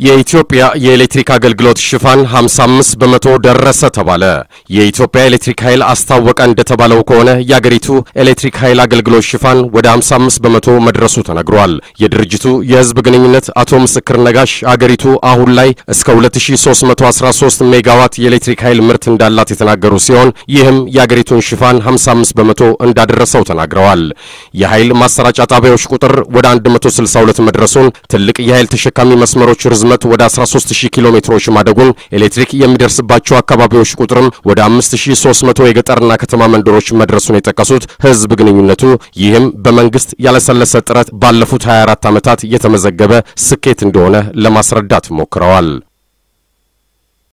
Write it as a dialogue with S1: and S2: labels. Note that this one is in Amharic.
S1: የኢትዮጵያ የኤሌክትሪክ አገልግሎት ሽፋን 55 በመቶ ደረሰ ተባለ። የኢትዮጵያ ኤሌክትሪክ ኃይል አስታወቀ እንደተባለው ከሆነ የአገሪቱ ኤሌክትሪክ ኃይል አገልግሎት ሽፋን ወደ 55 በመቶ መድረሱ ተነግሯል። የድርጅቱ የሕዝብ ግንኙነት አቶ ምስክር ነጋሽ አገሪቱ አሁን ላይ እስከ 2313 ሜጋዋት የኤሌክትሪክ ኃይል ምርት እንዳላት የተናገሩ ሲሆን ይህም የአገሪቱን ሽፋን 55 በመቶ እንዳደረሰው ተናግረዋል። የኃይል ማሰራጫ ጣቢያዎች ቁጥር ወደ 162 መድረሱን፣ ትልቅ የኃይል ተሸካሚ መስመሮች ርዝመት ወደ 13000 ኪሎ ሜትሮች ማደጉን፣ ኤሌክትሪክ የሚደርስባቸው አካባቢዎች ቁጥርም ወደ 5300 የገጠርና ከተማ መንደሮች መድረሱን የጠቀሱት ህዝብ ግንኙነቱ ይህም በመንግስት ያለሰለሰ ጥረት ባለፉት 24 ዓመታት የተመዘገበ ስኬት እንደሆነ ለማስረዳት ሞክረዋል።